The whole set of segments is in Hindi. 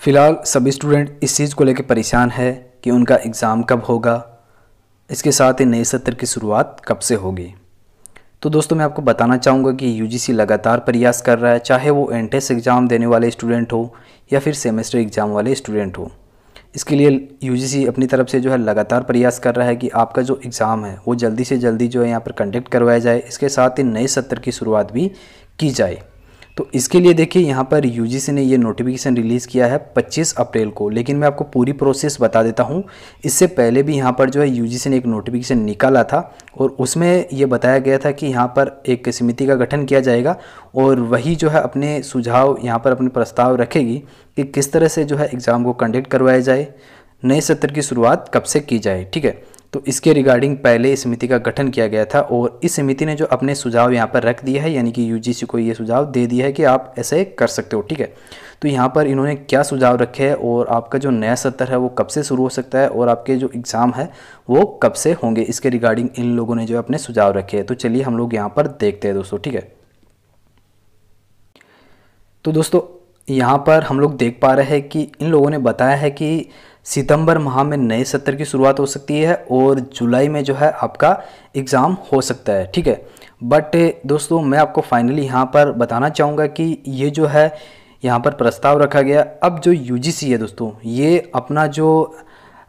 फ़िलहाल सभी स्टूडेंट इस चीज़ को लेकर परेशान है कि उनका एग्ज़ाम कब होगा। इसके साथ ही नए सत्र की शुरुआत कब से होगी। तो दोस्तों, मैं आपको बताना चाहूँगा कि यूजीसी लगातार प्रयास कर रहा है, चाहे वो एंट्रेंस एग्ज़ाम देने वाले स्टूडेंट हो या फिर सेमेस्टर एग्ज़ाम वाले स्टूडेंट हो। इसके लिए यूजीसी अपनी तरफ़ से जो है लगातार प्रयास कर रहा है कि आपका जो एग्ज़ाम है, वो जल्दी से जल्दी जो है यहाँ पर कंडक्ट करवाया जाए। इसके साथ ही नए सत्र की शुरुआत भी की जाए। तो इसके लिए देखिए, यहाँ पर यूजीसी ने ये नोटिफिकेशन रिलीज़ किया है 25 अप्रैल को। लेकिन मैं आपको पूरी प्रोसेस बता देता हूँ। इससे पहले भी यहाँ पर जो है यूजीसी ने एक नोटिफिकेशन निकाला था और उसमें ये बताया गया था कि यहाँ पर एक समिति का गठन किया जाएगा और वही जो है अपने सुझाव यहाँ पर अपने प्रस्ताव रखेगी कि किस तरह से जो है एग्ज़ाम को कंडक्ट करवाया जाए, नए सत्र की शुरुआत कब से की जाए, ठीक है? तो इसके रिगार्डिंग पहले इस समिति का गठन किया गया था और इस समिति ने जो अपने सुझाव यहाँ पर रख दिया है, यानी कि यूजीसी को ये सुझाव दे दिया है कि आप ऐसे कर सकते हो, ठीक है? तो यहाँ पर इन्होंने क्या सुझाव रखे हैं और आपका जो नया सत्र है वो कब से शुरू हो सकता है और आपके जो एग्ज़ाम है वो कब से होंगे? इसके रिगार्डिंग इन लोगों ने जो अपने सुझाव रखे हैं। तो चलिए हम लोग यहाँ पर देखते हैं दोस्तों, ठीक है? तो दोस्तों, यहाँ पर हम लोग देख पा रहे हैं कि इन लोगों ने बताया है कि सितंबर माह में नए सत्र की शुरुआत हो सकती है और जुलाई में जो है आपका एग्ज़ाम हो सकता है, ठीक है? बट दोस्तों, मैं आपको फाइनली यहाँ पर बताना चाहूँगा कि ये जो है यहाँ पर प्रस्ताव रखा गया। अब जो यूजीसी है दोस्तों, ये अपना जो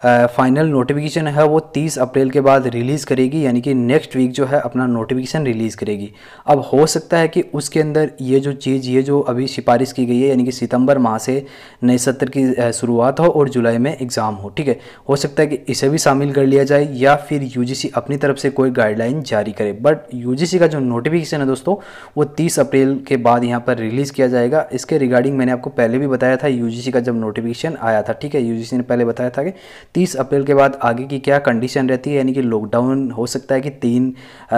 फाइनल नोटिफिकेशन है, वो 30 अप्रैल के बाद रिलीज़ करेगी, यानी कि नेक्स्ट वीक जो है अपना नोटिफिकेशन रिलीज़ करेगी। अब हो सकता है कि उसके अंदर ये जो चीज़, ये जो अभी सिफारिश की गई है, यानी कि सितंबर माह से नए सत्र की शुरुआत हो और जुलाई में एग्ज़ाम हो, ठीक है? हो सकता है कि इसे भी शामिल कर लिया जाए या फिर यूजीसी अपनी तरफ़ से कोई गाइडलाइन जारी करे। बट यूजीसी का जो नोटिफिकेशन है दोस्तों, वो तीस अप्रैल के बाद यहाँ पर रिलीज़ किया जाएगा। इसके रिगार्डिंग मैंने आपको पहले भी बताया था यूजीसी का जब नोटिफिकेशन आया था, ठीक है? यूजीसी ने पहले बताया था कि तीस अप्रैल के बाद आगे की क्या कंडीशन रहती है? यानी कि लॉकडाउन हो सकता है कि तीन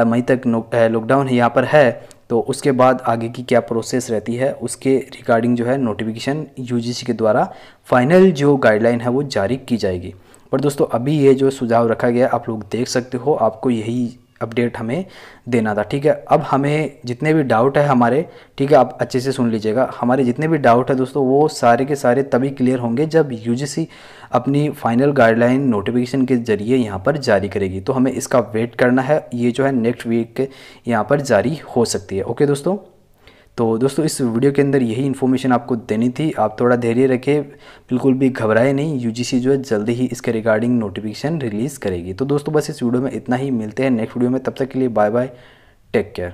मई तक लॉकडाउन यहाँ पर है तो उसके बाद आगे की क्या प्रोसेस रहती है? उसके रिगार्डिंग जो है नोटिफिकेशन यूजीसी के द्वारा फाइनल जो गाइडलाइन है वो जारी की जाएगी। पर दोस्तों, अभी ये जो सुझाव रखा गया, आप लोग देख सकते हो, आपको यही अपडेट हमें देना था, ठीक है? अब हमें जितने भी डाउट है हमारे, ठीक है, आप अच्छे से सुन लीजिएगा। हमारे जितने भी डाउट है दोस्तों, वो सारे के सारे तभी क्लियर होंगे जब यूजीसी अपनी फाइनल गाइडलाइन नोटिफिकेशन के ज़रिए यहाँ पर जारी करेगी। तो हमें इसका वेट करना है। ये जो है नेक्स्ट वीक यहाँ पर जारी हो सकती है। ओके दोस्तों? तो दोस्तों, इस वीडियो के अंदर यही इन्फॉर्मेशन आपको देनी थी। आप थोड़ा धैर्य रखें, बिल्कुल भी घबराए नहीं। यूजीसी जो है, जल्दी ही इसके रिगार्डिंग नोटिफिकेशन रिलीज़ करेगी। तो दोस्तों, बस इस वीडियो में इतना ही। मिलते हैं नेक्स्ट वीडियो में। तब तक के लिए बाय बाय टेक केयर